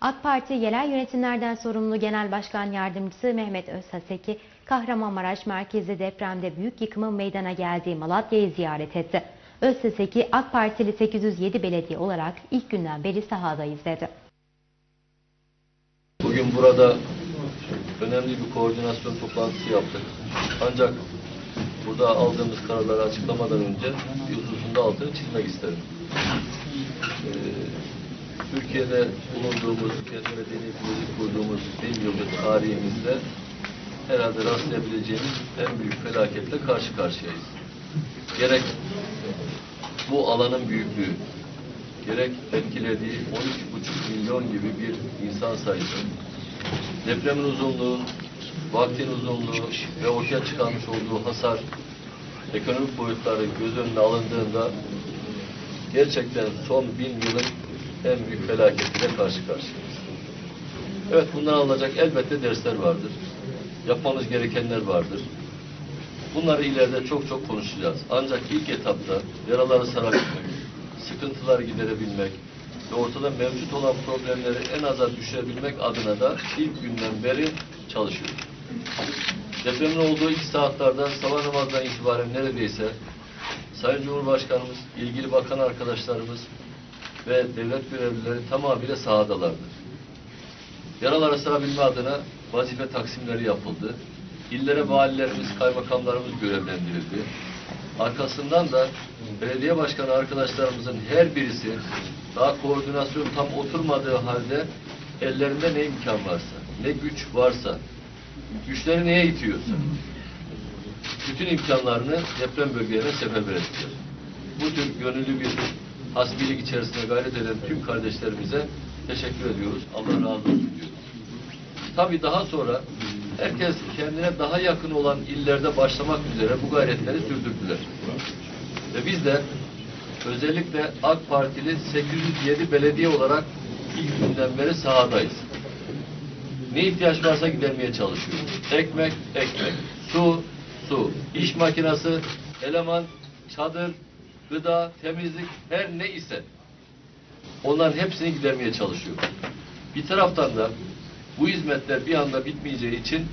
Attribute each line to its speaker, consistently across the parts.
Speaker 1: AK Parti yerel yönetimlerden sorumlu Genel Başkan Yardımcısı Mehmet Özhaseki, Kahramanmaraş merkezli depremde büyük yıkımın meydana geldiği Malatya'yı ziyaret etti. Özhaseki, AK Partili 807 belediye olarak ilk günden beri sahadayız dedi.
Speaker 2: Bugün burada önemli bir koordinasyon toplantısı yaptık. Ancak burada aldığımız kararları açıklamadan önce bir hususunda altını çizmek isterim. Ee, Türkiye'de bulunduğumuz, kendi medeniyetimizi kurduğumuz bin yıllık tarihimizde herhalde rastlayabileceğimiz en büyük felaketle karşı karşıyayız. Gerek bu alanın büyüklüğü, gerek etkilediği 13,5 milyon gibi bir insan sayısı, depremin uzunluğu, vaktin uzunluğu ve ortaya çıkarmış olduğu hasar, ekonomik boyutları göz önüne alındığında gerçekten son bin yılın en büyük felaketiyle karşı karşıyayız. Evet bundan alınacak elbette dersler vardır. Yapmamız gerekenler vardır. Bunları ileride çok çok konuşacağız. Ancak ilk etapta yaraları sarabilmek, sıkıntıları giderebilmek ve ortada mevcut olan problemleri en aza düşürebilmek adına da ilk günden beri çalışıyoruz. Depremin olduğu ilk saatlerden sabah namazdan itibaren neredeyse Sayın Cumhurbaşkanımız, ilgili bakan arkadaşlarımız ve devlet görevlileri tamamıyla sahadalardı. Yaraları sarabilme adına vazife taksimleri yapıldı. İllere valilerimiz, kaymakamlarımız görevlendirildi. Arkasından da belediye başkanı arkadaşlarımızın her birisi daha koordinasyon tam oturmadığı halde ellerinde ne imkan varsa, ne güç varsa, güçleri neye itiyorsa bütün imkanlarını deprem bölgelerine seferber ettiler. Bu tür gönüllü bir hasbilik içerisinde gayret eden tüm kardeşlerimize teşekkür ediyoruz. Allah razı olsun diyoruz. Tabii daha sonra herkes kendine daha yakın olan illerde başlamak üzere bu gayretleri sürdürdüler. Ve biz de özellikle AK Partili 807 belediye olarak ilk günden beri sahadayız. Ne ihtiyaç varsa gidermeye çalışıyoruz. Ekmek, ekmek. Su, su. İş makinası, eleman, çadır, gıda, temizlik, her ne ise onların hepsini gidermeye çalışıyoruz. Bir taraftan da bu hizmetler bir anda bitmeyeceği için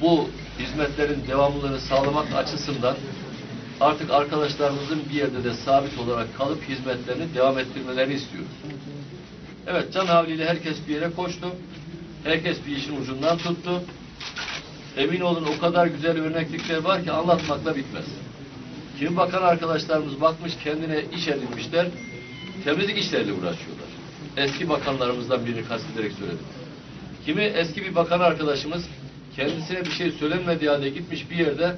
Speaker 2: bu hizmetlerin devamlılığını sağlamak açısından artık arkadaşlarımızın bir yerde de sabit olarak kalıp hizmetlerini devam ettirmelerini istiyoruz. Evet can havliyle herkes bir yere koştu. Herkes bir işin ucundan tuttu. Emin olun o kadar güzel örneklikler var ki anlatmakla bitmez. Kim bakan arkadaşlarımız bakmış kendine iş edinmişler. Temizlik işleriyle uğraşıyorlar. Eski bakanlarımızdan birini kastederek söyledim. Kimi eski bir bakan arkadaşımız kendisine bir şey söylenmediği halde gitmiş bir yerde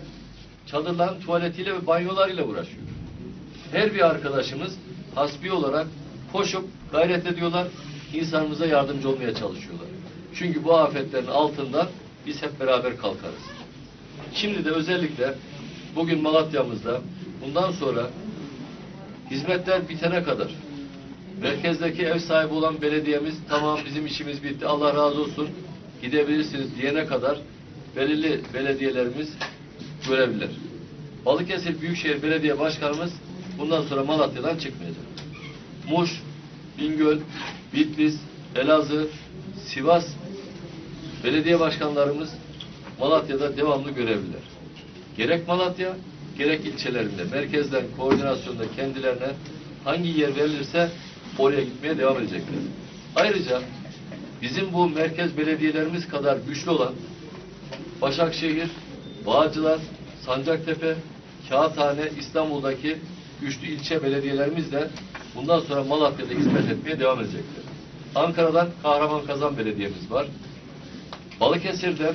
Speaker 2: çadırların tuvaletiyle ve banyolarıyla uğraşıyor. Her bir arkadaşımız hasbi olarak koşup gayret ediyorlar, insanımıza yardımcı olmaya çalışıyorlar. Çünkü bu afetlerin altından biz hep beraber kalkarız. Şimdi de özellikle bugün Malatya'mızda bundan sonra hizmetler bitene kadar merkezdeki ev sahibi olan belediyemiz tamam bizim işimiz bitti Allah razı olsun gidebilirsiniz diyene kadar belirli belediyelerimiz görevliler. Balıkesir Büyükşehir Belediye Başkanımız bundan sonra Malatya'dan çıkmayacak. Muş, Bingöl, Bitlis, Elazığ, Sivas belediye başkanlarımız Malatya'da devamlı görevliler. Gerek Malatya, gerek ilçelerinde, merkezden, koordinasyonda kendilerine hangi yer verilirse oraya gitmeye devam edecekler. Ayrıca bizim bu merkez belediyelerimiz kadar güçlü olan Başakşehir, Bağcılar, Sancaktepe, Kağıthane, İstanbul'daki güçlü ilçe belediyelerimiz de bundan sonra Malatya'da hizmet etmeye devam edecekler. Ankara'dan Kahraman Kazan Belediyemiz var. Balıkesir'den